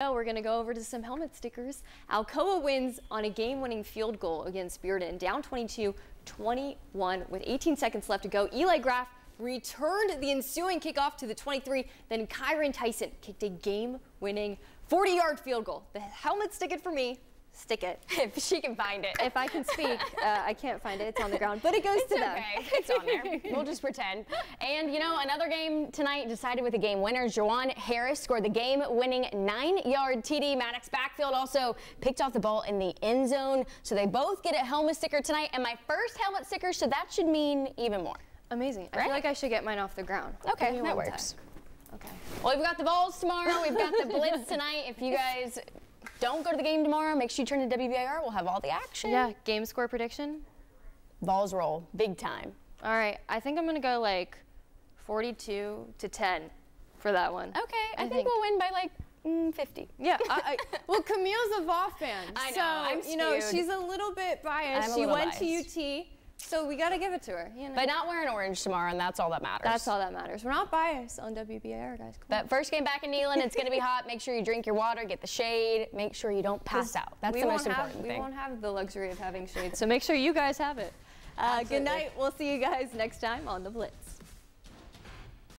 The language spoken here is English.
Oh, we're going to go over to some helmet stickers. Alcoa wins on a game-winning field goal against Bearden, down 22-21 with 18 seconds left to go. Eli Graf returned the ensuing kickoff to the 23. Then Kyron Tyson kicked a game-winning 40-yard field goal. The helmet stick it for me stick it. If she can find it. If I can speak, uh, I can't find it. It's on the ground, but it goes it's to them. okay. It's on there. we'll just pretend. And you know, another game tonight decided with a game winner. Juwan Harris scored the game-winning nine-yard TD. Maddox backfield also picked off the ball in the end zone. So they both get a helmet sticker tonight. And my first helmet sticker, so that should mean even more. Amazing. I feel like I should get mine off the ground. Okay, that works. Time. Okay. Well, we've got the Vols tomorrow. We've got the blitz tonight. If you guys don't go to the game tomorrow. Make sure you turn to WBIR. We'll have all the action. Yeah, game score prediction. Vols roll, big time. All right, I think I'm gonna go like 42 to 10 for that one. Okay, I, I think, think, we'll win by like mm, 50. Yeah, I, I, well, Camille's a Vols fan. I know, so, I'm you know, she's a little bit biased. she went biased. to UT. So we got to give it to her. You know? But not wearing orange tomorrow, and that's all that matters. That's all that matters. We're not biased on WBIR, guys. Come but on. first game back in Neyland, it's going to be hot. Make sure you drink your water, get the shade. Make sure you don't pass out. That's the most important have, thing. We won't have the luxury of having shade, so make sure you guys have it. Uh, good night. We'll see you guys next time on The Blitz.